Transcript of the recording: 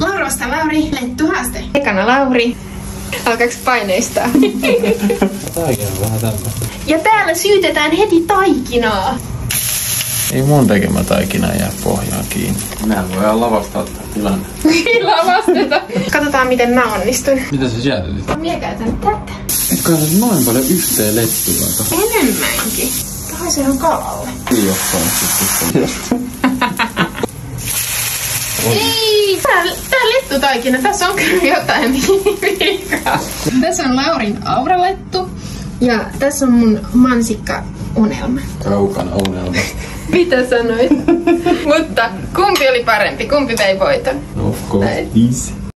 Laura vastaa Lauri, lettu haaste. Ekana Lauri. Alkaaks paineistaa? On vähän tämmöistä. ja täällä syytetään heti taikinaa. Ei mun tekemä taikina jää pohjaan kiinni. Mehän voidaan lavastaa tätä tilanne. Kyllä vastata. Katsotaan miten mä onnistun. Mitä sä säätelit? Minä käytän tätä. Etkä sä noin paljon yhteen lettuja. Enemmänkin. Kai se on kalalle. Ei jossain sitten. Ei! Tää, tää lettutaikina, tässä on kyllä jotain vikaa. Tässä on Laurin auralettu. Ja tässä on mun mansikka unelma. Kaukana unelmasta. Mitä sanoit? Mutta kumpi oli parempi? Kumpi vei voiton? Of course. Näin. Easy.